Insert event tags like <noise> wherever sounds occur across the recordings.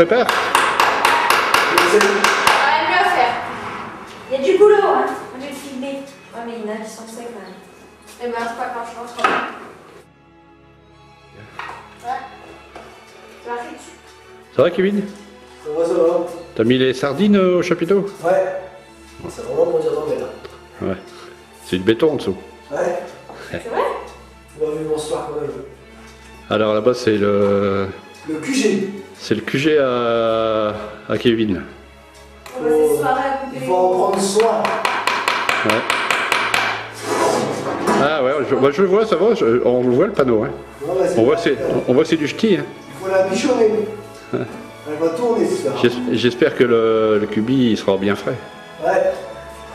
Prépare Ah, mieux à faire. Il y a du boulot, hein. On vais filmer. Ouais, mais il y en a qui sont secs, même. Eh ben, c'est pas grave, je rentre. Ouais. Ça va Kevin? Ça va, ça va. T'as mis les sardines au chapiteau? Ouais. C'est vraiment pour dire non, mais là. Ouais. C'est du béton en dessous. Ouais. C'est vrai? On va vu bonsoir quand même. Alors là-bas c'est le. Le QG. C'est le QG à, à Kevin. Il faut en prendre soin. Ouais. Ah ouais, je, bah, je le vois, ça va, je- on le voit le panneau. Hein. Non, là, c'est On voit c'est on voit c'est du ch'ti. Hein. Il faut la bichonner. Elle va tourner, ça. J'es- J'espère que le, le cubi il sera bien frais. Ouais.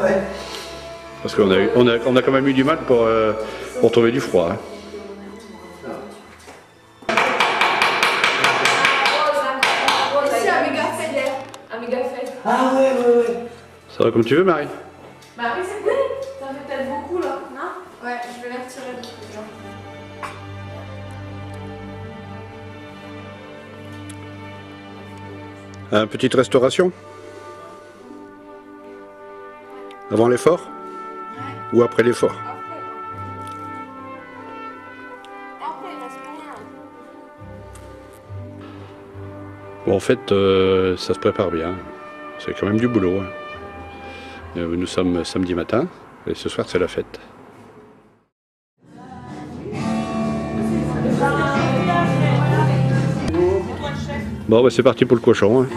Ouais. Parce qu'on a, eu- on a, on a quand même eu du mal pour, euh, pour trouver du froid. hein. Ça va comme tu veux, Marie Bah oui, c'est cool. T'en fais peut-être beaucoup là, non? Ouais, je vais les retirer de genre. Une petite restauration? Avant l'effort? Ou après l'effort? Bon, en fait, euh, ça se prépare bien. C'est quand même du boulot. hein. Euh, Nous sommes samedi matin et ce soir c'est la fête. Bon, bah, c'est parti pour le cochon. hein.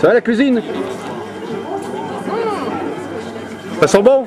Ça va la cuisine? Ça sent bon?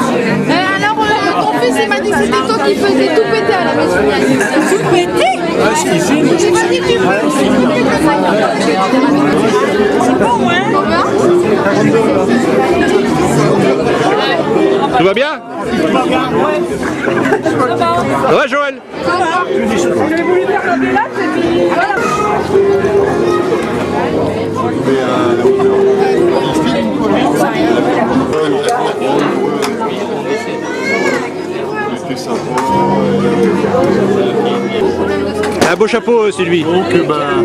il m'a dit que c'était toi qui faisais tout péter à la maison. Tout péter J'ai pas dit que tu faisais tout péter Combien Tout va bien Ça va, Joël T'as un beau chapeau, Sylvie. Donc, ben,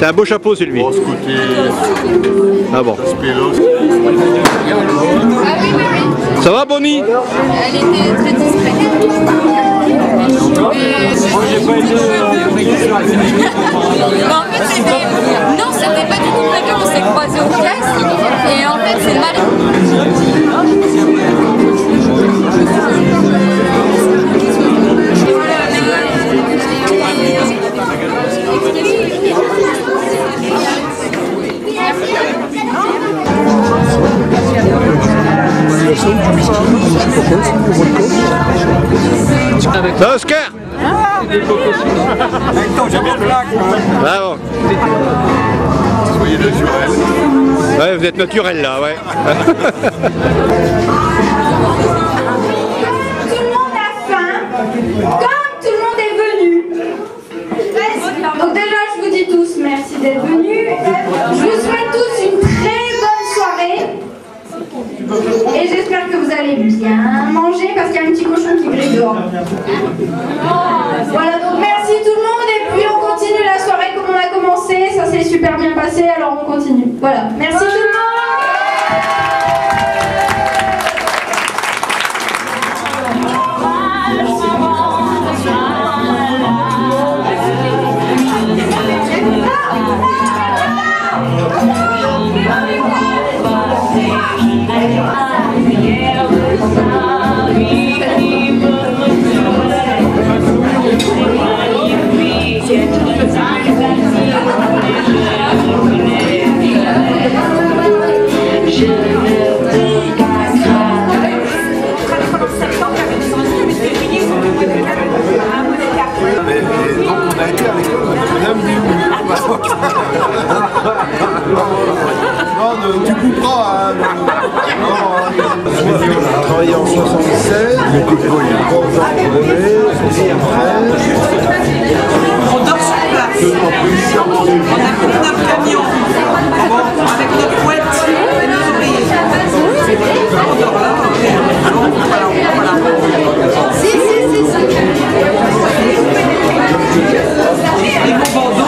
T'as un beau chapeau, Sylvie. bon, ce côté Ah bon. Ah. Ça va, Bonnie? Elle était très discrète. En fait, c'était. Non, c'était pas du tout prévu, on s'est croisés aux classes. Et en fait, c'est mal. Je vous dis tous merci d'être venus. Je vous souhaite tous une très bonne soirée. Et j'espère que vous allez bien manger parce qu'il y a un petit cochon qui brille dehors. Voilà, donc merci tout le monde et puis on continue la soirée comme on a commencé. Ça s'est super bien passé, alors on continue. Voilà, merci On dort sur place. On a pris notre camion. Avec notre couette et nos oreillers. On dort là. on-. Si, si, si,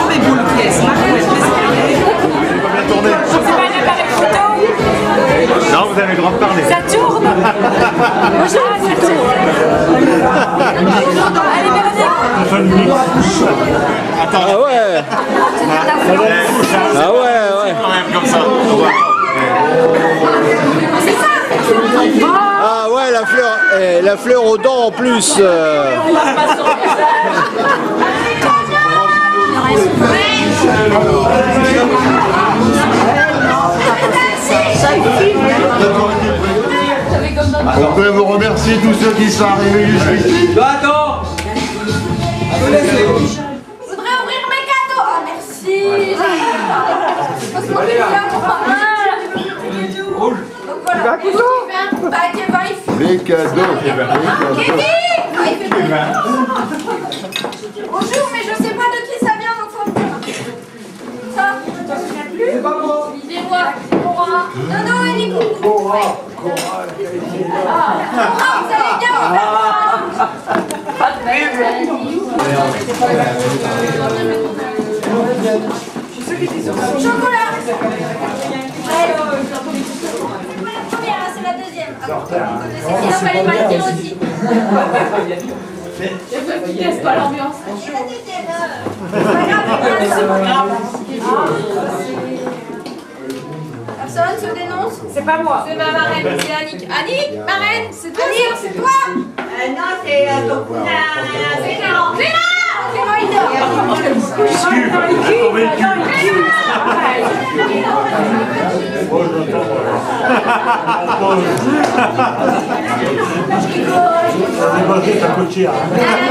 mes boules pièces, couette, oreillers. Pas photo Non, vous avez le droit de parler. Ça tourne <laughs> Bonjour, ça tourne Allez, Véronique Ah ouais Ah ouais, ouais Quand même comme ça. Ah ouais, la fleur, eh, la fleur aux dents en plus euh. <laughs> On peut vous remercier tous ceux qui sont arrivés jusqu'ici. Je voudrais ouvrir mes cadeaux. Oh, merci. Parce qu'on est bien pour un. Donc voilà. Bah, Kevin, il fait- Les cadeaux. Kevin Ah, il fait des- Bonjour, mais je sais pas de qui ça vient, donc faut me dire. Ça, tu te souviens plus C'est pas moi. Dis-moi, Cora. Nono et Nico. Cora. Ah, vous allez bien, mon père Chocolat. C'est pas la première, hein, c'est la deuxième. Il fallait pas le dire aussi. Casse pas l'ambiance C'est la deuxième. euh. C'est pas grave, c'est pas grave. Personne se dénonce C'est pas moi. C'est ma marraine, c'est Annick. Annick, marraine, c'est toi Annick, c'est toi. Non, c'est euh, ton cousin. C'est Clément Clément il dort a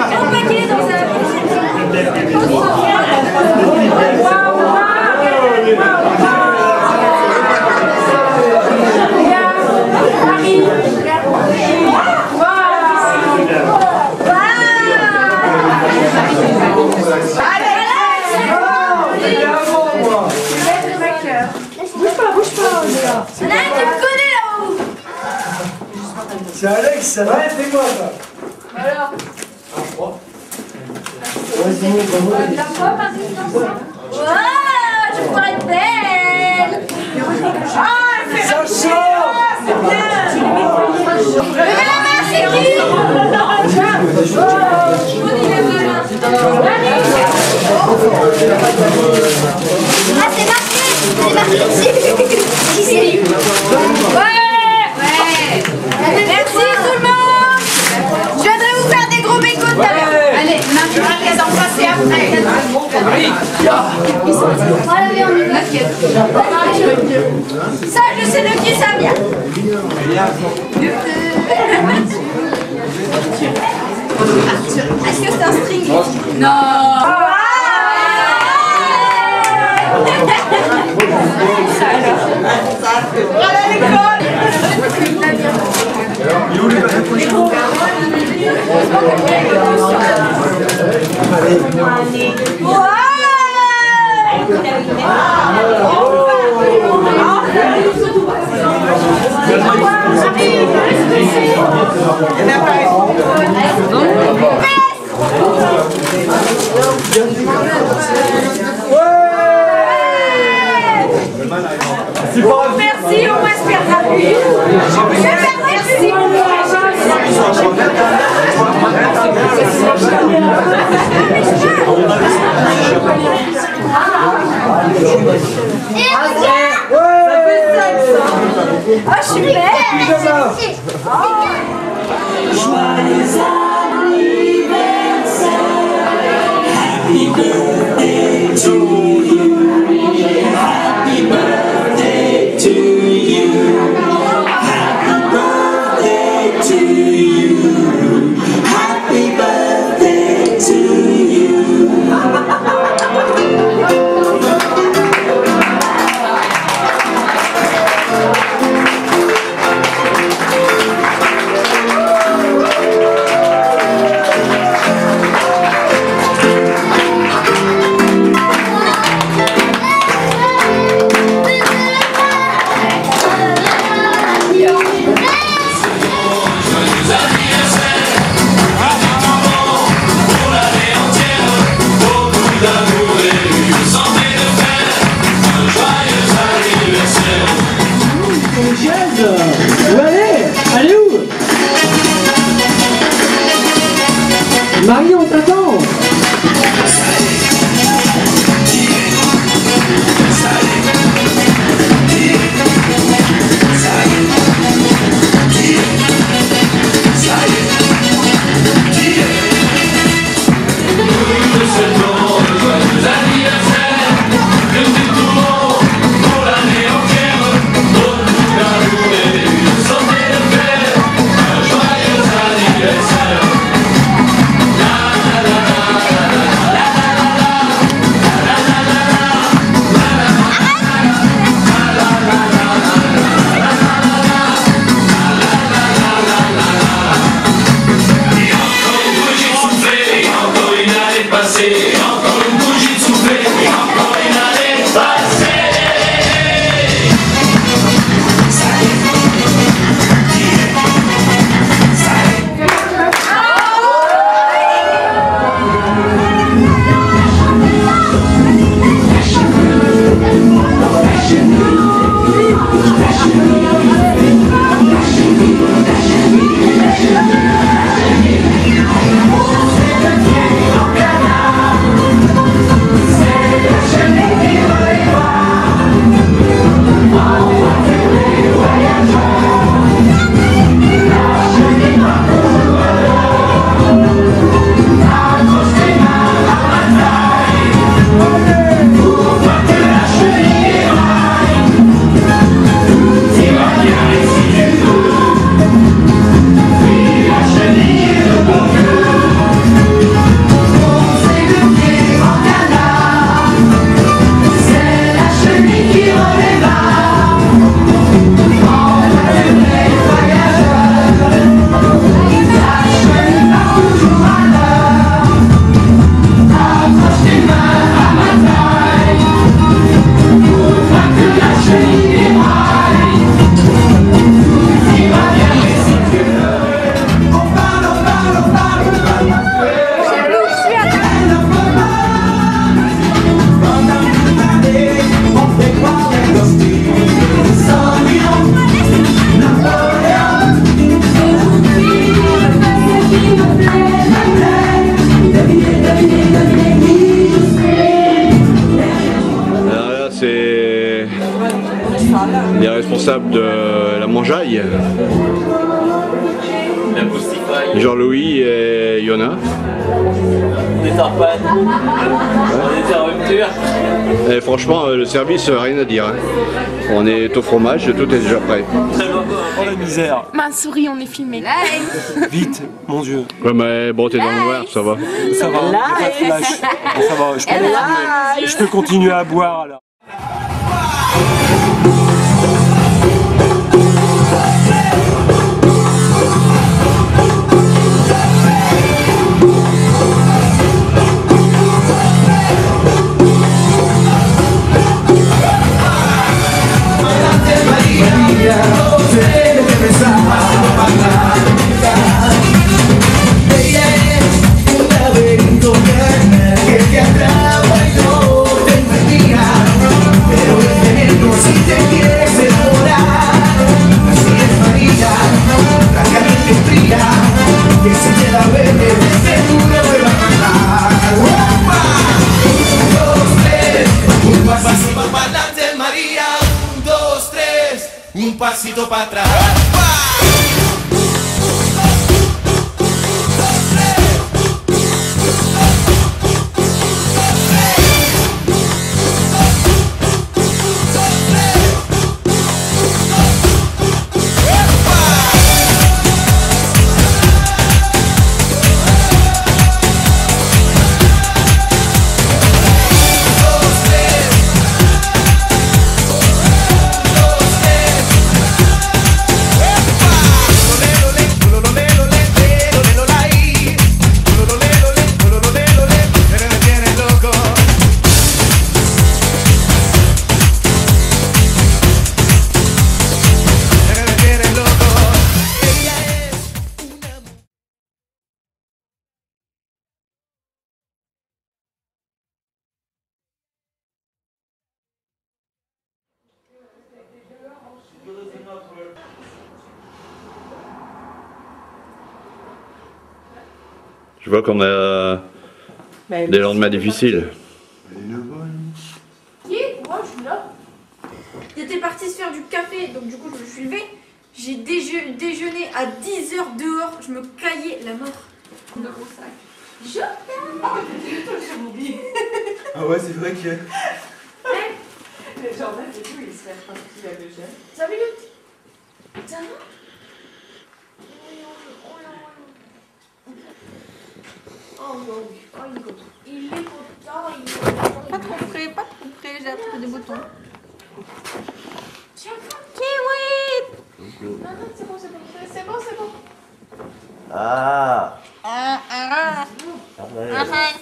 un grand paquet dans Bouge pas, bouge pas. Il y en a un qui me connaît là-haut. C'est Alex, ça va C'est moi ça Alors, Vas-y, montre-moi. la fois par exemple. Waouh, je pourrais être belle. Ah, elle fait Ça chauffe c'est bien. Levez la main, c'est qui Ah, c'est marqué C'est marqué dessus Qui c'est Ouais Ouais Merci tout le monde Je viendrai vous faire des gros bécots tout à l'heure Allez, Marie, les enfants, c'est après Voilà, mais on est Ça, je sais de qui ça vient Est-ce que c'est un string Merci, mangeaille. Jean-Louis et Yona. On est en panne. On était en rupture. Et franchement, euh, le service, euh, rien à dire. hein. On est au fromage, tout est déjà prêt. Oh la misère Ma souris, on est filmé. Vite, mon dieu Ouais, mais bon, t'es dans le noir, ça va. Ça va, y a pas de flash. Bon, ça va, je peux, continuer, je peux continuer à boire alors. passinho pra trás. Vois qu'on a Mais des lendemains difficiles. Qui Moi, je suis là. J'étais parti se faire du café, donc du coup, je me suis levée. J'ai déje- déjeuné à 10h dehors. Je me caillais la mort. Sac. Je Ah ouais, c'est vrai que. Les jardins et tout, ils se quand il y a le gel. 5 minutes. Ça va Oh, il est content, oh, il est. Oh, pas trop près, pas trop près, j'ai attrapé des boutons. Kiwi Non, non, c'est bon, c'est bon, c'est bon, c'est bon. Ah Ah, ah. ah, ah, ah. Arrête.